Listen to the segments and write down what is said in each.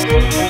Thank you.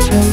Thank.